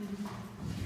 Mm-hmm.